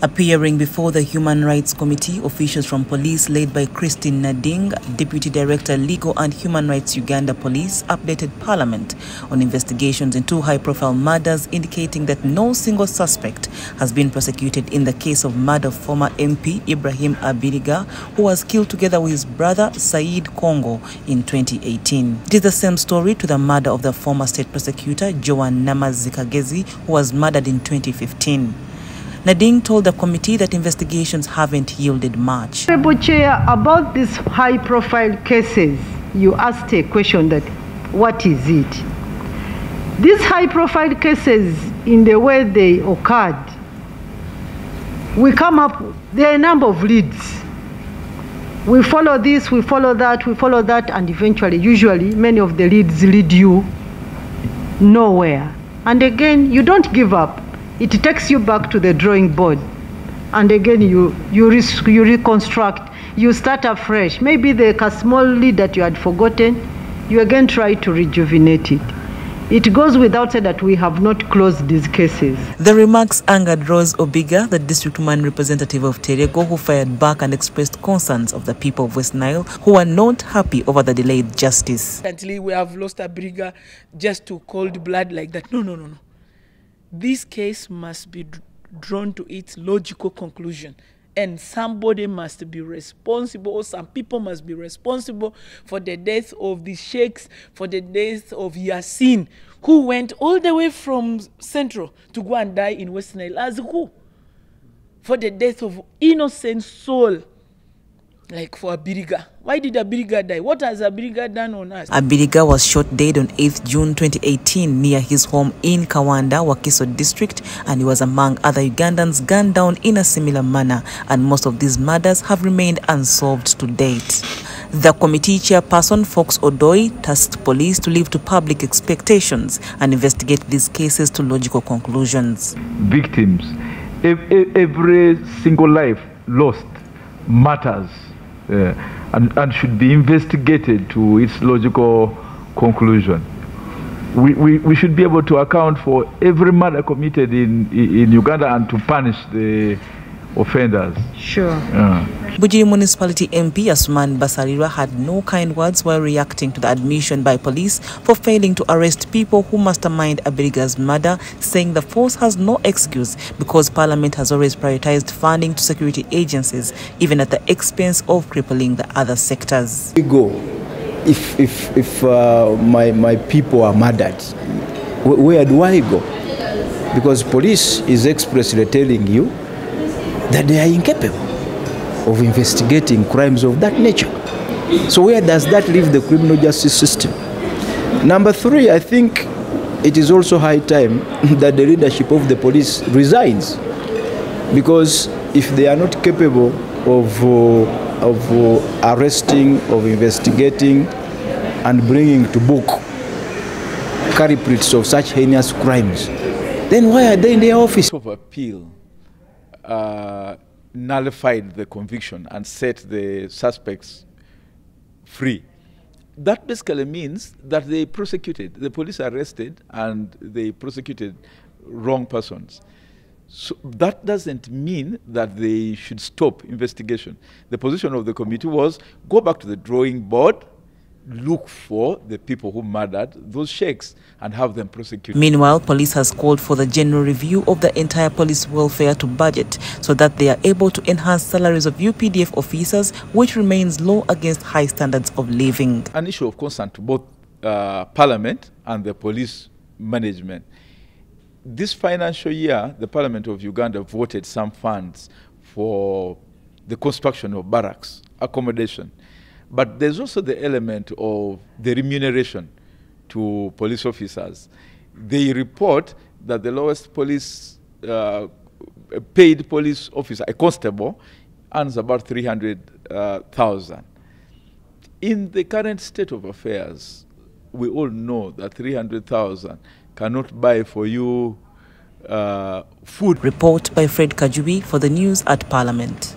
Appearing before the Human Rights Committee, officials from police led by Christine Nading, Deputy Director Legal and Human Rights Uganda Police, updated Parliament on investigations into high-profile murders indicating that no single suspect has been prosecuted in the case of murder of former MP Ibrahim Abiriga, who was killed together with his brother Said Congo in 2018. It is the same story to the murder of the former state prosecutor Joan Namazzi Kagezi, who was murdered in 2015. Nading told the committee that investigations haven't yielded much. Honorable Chair, about these high profile cases, you asked a question that what is it? These high profile cases, in the way they occurred, we come up, there are a number of leads. We follow this, we follow that, we follow that, and eventually, usually, many of the leads lead you nowhere. And again, you don't give up it takes you back to the drawing board and again you you, you reconstruct you start afresh maybe the a small lead that you had forgotten you again try to rejuvenate it it goes without saying that we have not closed these cases. The remarks angered Rose Obiga, the district woman representative of Terego, who fired back and expressed concerns of the people of West Nile who are not happy over the delayed justice. Until we have lost Abiriga just to cold blood like that. No, no, no, no this case must be drawn to its logical conclusion. And somebody must be responsible or some people must be responsible for the death of the sheikhs for the death of yasin who went all the way from central to go and die in west nile as who? For the death of innocent soul like for Abiriga. Why did Abiriga die? What has Abiriga done on us? Abiriga was shot dead on 8th June 2018 near his home in Kawanda, Wakiso district, and he was among other Ugandans gunned down in a similar manner, and most of these murders have remained unsolved to date. The committee chairperson, Fox Odoi, tasked police to live to public expectations and investigate these cases to logical conclusions. Victims, every single life lost matters uh, and, and should be investigated to its logical conclusion. We, we, we should be able to account for every murder committed in, in Uganda and to punish the offenders. Sure. Yeah. Bugiri Municipality MP Asuman Basalirwa had no kind words while reacting to the admission by police for failing to arrest people who mastermind Abiriga's murder, saying the force has no excuse because Parliament has always prioritized funding to security agencies, even at the expense of crippling the other sectors. We go. If, if, if uh, my, my people are murdered, where do I go? Because police is expressly telling you that they are incapable of investigating crimes of that nature. So where does that leave the criminal justice system? Number three, I think it is also high time that the leadership of the police resigns because if they are not capable of, uh, of uh, arresting, of investigating, and bringing to book culprits of such heinous crimes, then why are they in their office? Of appeal uh, nullified the conviction and set the suspects free. That basically means that they prosecuted, the police arrested and they prosecuted wrong persons. So that doesn't mean that they should stop investigation. The position of the committee was go back to the drawing board, look for the people who murdered those sheikhs and have them prosecuted. Meanwhile, police has called for the general review of the entire police welfare to budget so that they are able to enhance salaries of UPDF officers, which remains low against high standards of living. An issue of concern to both uh, Parliament and the police management. This financial year, the Parliament of Uganda voted some funds for the construction of barracks, accommodation. But there's also the element of the remuneration to police officers. They report that the lowest police uh, paid police officer, a constable, earns about 300,000. Uh, In the current state of affairs, we all know that 300,000 cannot buy for you uh, food. Report by Fred Kajubi for the news at Parliament.